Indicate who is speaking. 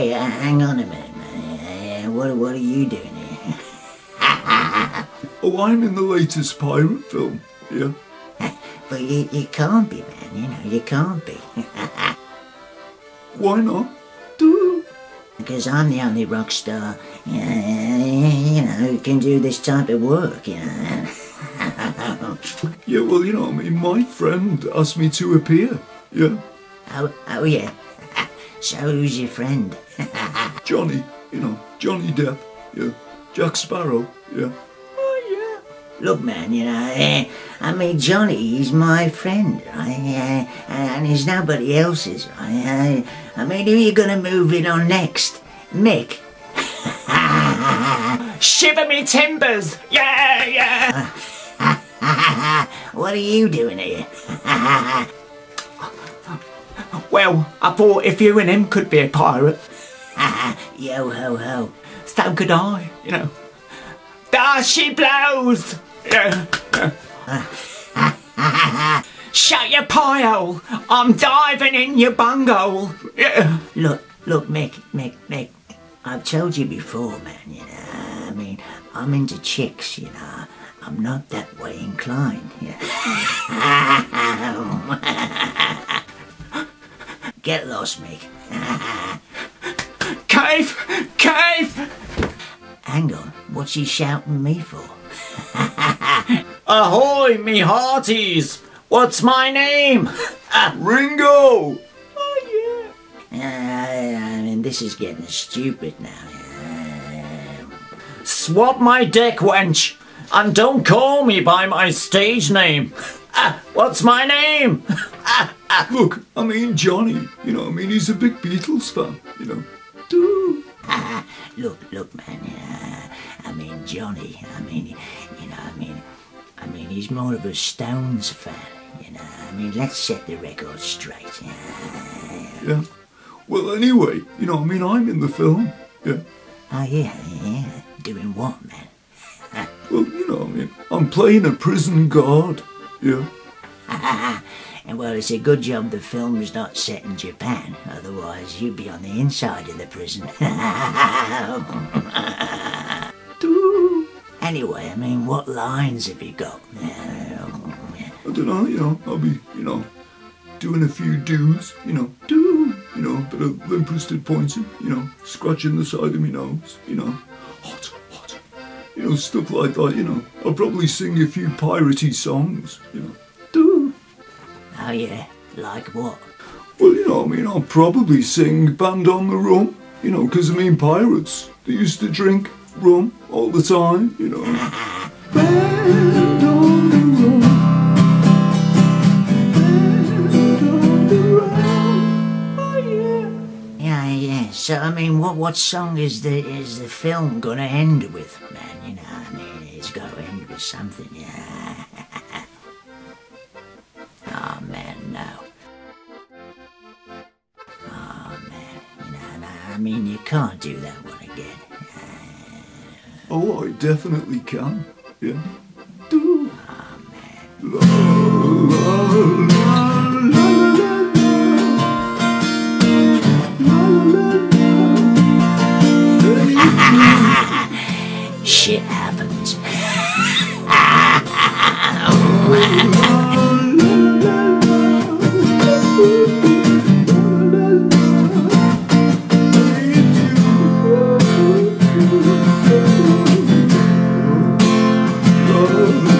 Speaker 1: Hey, uh, hang on a minute, man. Uh, what, what are you doing here?
Speaker 2: Oh, I'm in the latest pirate film. Yeah.
Speaker 1: But you, you can't be, man. You know, you can't be.
Speaker 2: Why not?
Speaker 1: Because I'm the only rock star, uh, you know, who can do this type of work, you know.
Speaker 2: Yeah, well, you know, I mean, my friend asked me to appear. Yeah.
Speaker 1: Oh, oh yeah. So who's your friend?
Speaker 2: Johnny, you know, Johnny Depp. Yeah. Jack Sparrow. Yeah. Oh, yeah.
Speaker 1: Look, man, you know, eh, I mean, Johnny, he's my friend, right? Uh, and he's nobody else's, right? Uh, I mean, who are you going to move in on next? Mick?
Speaker 3: Shiver me timbers! Yeah, yeah!
Speaker 1: what are you doing here?
Speaker 3: Well, I thought if you and him could be a pirate,
Speaker 1: Yo ho ho.
Speaker 3: so could I, you know. There she blows! Yeah. Shut your pie hole! I'm diving in your bunghole! Yeah.
Speaker 1: Look, look, Mick, Mick, Mick. I've told you before, man, you know. I mean, I'm into chicks, you know. I'm not that way inclined. Know. Get lost, Mick.
Speaker 3: Cave! Cave!
Speaker 1: Hang on, what's he shouting me for?
Speaker 3: Ahoy, me hearties! What's my name?
Speaker 2: Ringo!
Speaker 1: Oh Uh, I mean, this is getting stupid now.
Speaker 3: Swap my dick, wench! And don't call me by my stage name! Ah, What's my name?
Speaker 2: Look, I mean, Johnny, you know, I mean, he's a big Beatles fan, you know.
Speaker 1: Look, look, man. Uh, I mean, Johnny. I mean, you know, I mean, I mean, he's more of a Stones fan. You know, I mean, let's set the record straight.
Speaker 2: Yeah. Well, anyway, you know, I mean, I'm in the film. Yeah.
Speaker 1: oh yeah, yeah. Doing what, man?
Speaker 2: Well, you know, I mean, I'm playing a prison guard. Yeah.
Speaker 1: And well, it's a good job the film is not set in Japan. Otherwise, you'd be on the inside of the prison. Anyway, I mean, what lines have you got?
Speaker 2: I don't know, you know, I'll be, you know, doing a few do's, you know, do, you know, bit of limp-wristed pointing, you know, scratching the side of my nose, you know, hot, hot, you know, stuff like that, you know. I'll probably sing a few piratey songs, you know.
Speaker 1: Oh yeah, like what?
Speaker 2: Well, you know, I mean, I'll probably sing Band on the Rum, you know, 'cause I mean, pirates, they used to drink rum all the time, you know. Band on the rum. Band on the rum. Oh, yeah.
Speaker 1: Yeah, yeah. So I mean, what what song is the is the film gonna end with, man? You know, I mean, it's got to end with something. Yeah. I mean, you can't do that one again.
Speaker 2: Oh, I definitely can. Yeah. Do. Oh, man. shit happens. you.